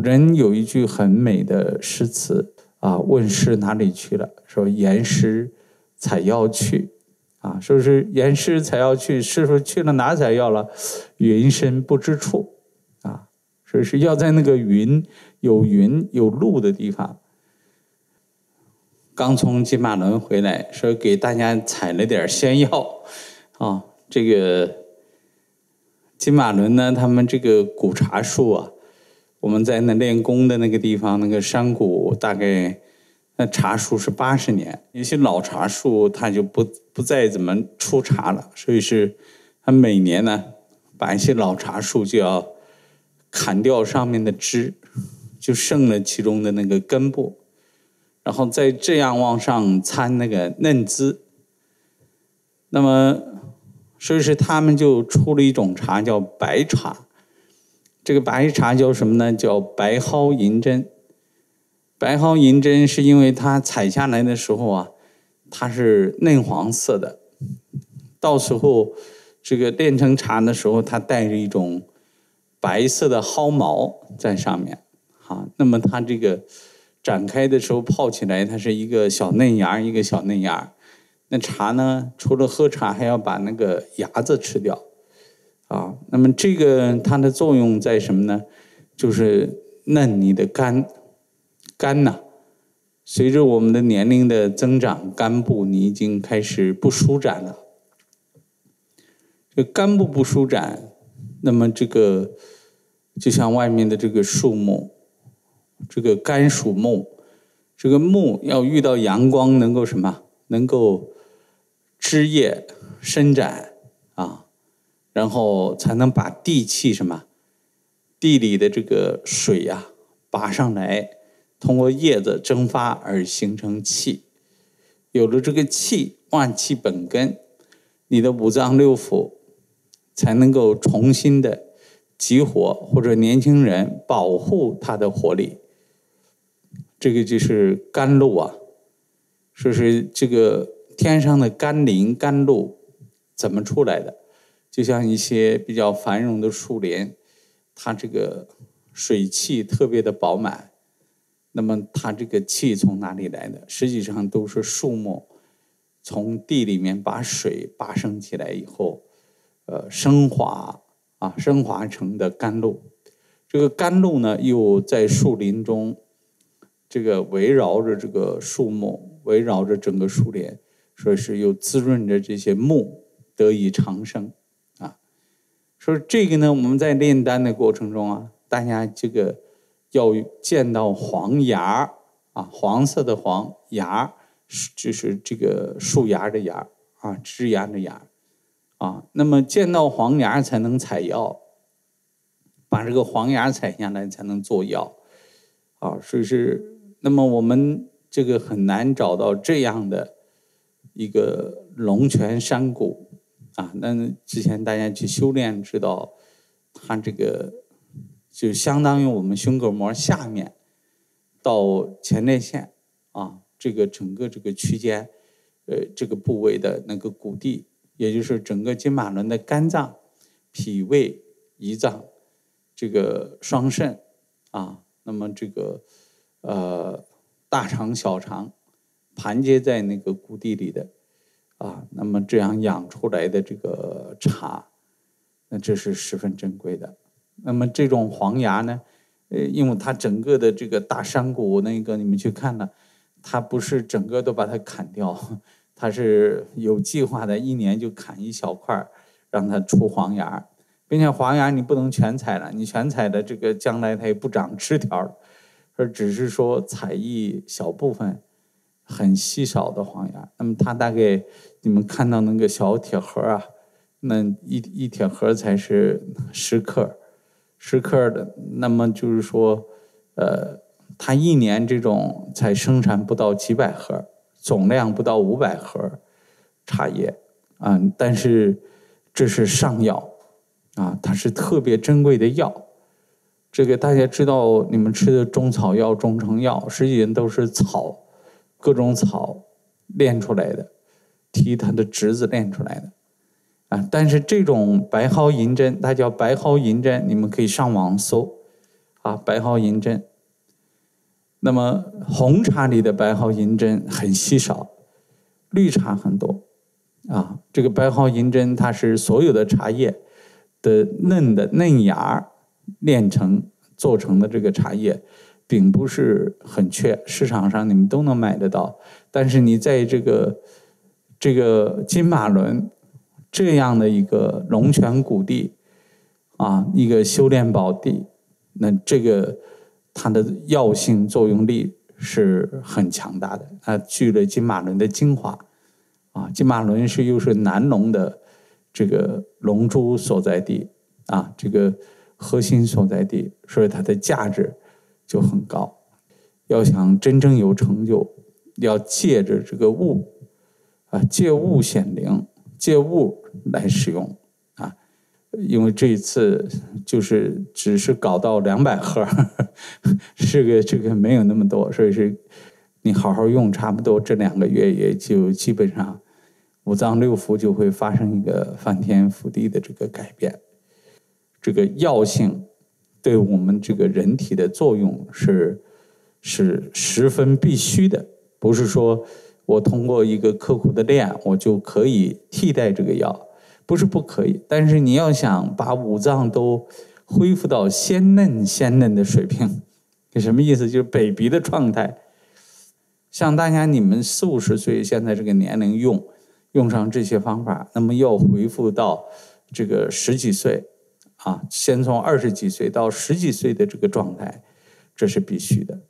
古人有一句很美的诗词啊，问师哪里去了？说言师采药去。啊，说是言师采药去，师傅去了哪采药了？云深不知处。啊，说是要在那个云有云有路的地方。刚从金马伦回来，说给大家采了点仙药。啊，这个金马伦呢，他们这个古茶树啊。我们在那练功的那个地方，那个山谷大概那茶树是八十年，有些老茶树它就不不再怎么出茶了，所以是它每年呢把一些老茶树就要砍掉上面的枝，就剩了其中的那个根部，然后再这样往上掺那个嫩枝，那么所以是他们就出了一种茶叫白茶。这个白茶叫什么呢？叫白蒿银针。白蒿银针是因为它采下来的时候啊，它是嫩黄色的，到时候这个炼成茶的时候，它带着一种白色的蒿毛在上面。啊，那么它这个展开的时候泡起来，它是一个小嫩芽一个小嫩芽那茶呢，除了喝茶，还要把那个芽子吃掉。啊，那么这个它的作用在什么呢？就是嫩你的肝，肝呐，随着我们的年龄的增长，肝部你已经开始不舒展了。这肝部不舒展，那么这个就像外面的这个树木，这个肝属木，这个木要遇到阳光，能够什么？能够枝叶伸展啊。然后才能把地气什么，地里的这个水呀拔上来，通过叶子蒸发而形成气。有了这个气，万气本根，你的五脏六腑才能够重新的激活，或者年轻人保护他的活力。这个就是甘露啊，说是这个天上的甘霖、甘露怎么出来的？就像一些比较繁荣的树林，它这个水气特别的饱满，那么它这个气从哪里来的？实际上都是树木从地里面把水拔升起来以后，呃，升华啊，升华成的甘露。这个甘露呢，又在树林中，这个围绕着这个树木，围绕着整个树林，说是又滋润着这些木得以长生。说这个呢，我们在炼丹的过程中啊，大家这个要见到黄芽啊，黄色的黄芽，是就是这个树芽的芽啊，枝芽的芽啊。那么见到黄芽才能采药，把这个黄芽采下来才能做药啊。所以是，那么我们这个很难找到这样的一个龙泉山谷。啊，那之前大家去修炼知道，它这个就相当于我们胸膈膜下面到前列腺啊，这个整个这个区间，呃，这个部位的那个谷地，也就是整个金马轮的肝脏、脾胃、胰脏，这个双肾啊，那么这个呃大肠、小肠盘结在那个谷地里的。啊，那么这样养出来的这个茶，那这是十分珍贵的。那么这种黄芽呢，呃，因为它整个的这个大山谷，那个你们去看了，它不是整个都把它砍掉，它是有计划的，一年就砍一小块让它出黄芽，并且黄芽你不能全采了，你全采的这个将来它也不长枝条，而只是说采一小部分。很稀少的黄芽，那么它大概你们看到那个小铁盒啊，那一一铁盒才是十克，十克的，那么就是说，呃，它一年这种才生产不到几百盒，总量不到五百盒茶叶啊，但是这是上药啊，它是特别珍贵的药。这个大家知道，你们吃的中草药、中成药，实际上都是草。各种草炼出来的，提它的侄子炼出来的，啊！但是这种白蒿银针，它叫白蒿银针，你们可以上网搜，啊，白毫银针。那么红茶里的白毫银针很稀少，绿茶很多。啊，这个白毫银针它是所有的茶叶的嫩的嫩芽炼成做成的这个茶叶，并不是很缺，市场上你们都能买得到。但是你在这个这个金马仑这样的一个龙泉谷地啊，一个修炼宝地，那这个它的药性作用力是很强大的，它聚了金马仑的精华。啊，金马仑是又是南龙的这个龙珠所在地啊，这个核心所在地，所以它的价值就很高。要想真正有成就，要借着这个物啊，借物显灵，借物来使用啊。因为这一次就是只是搞到两百盒，这个这个没有那么多，所以是。你好好用，差不多这两个月也就基本上五脏六腑就会发生一个翻天覆地的这个改变。这个药性对我们这个人体的作用是是十分必须的，不是说我通过一个刻苦的练我就可以替代这个药，不是不可以。但是你要想把五脏都恢复到鲜嫩鲜嫩的水平，什么意思？就是 baby 的状态。像大家你们四五十岁现在这个年龄用用上这些方法，那么要恢复到这个十几岁啊，先从二十几岁到十几岁的这个状态，这是必须的。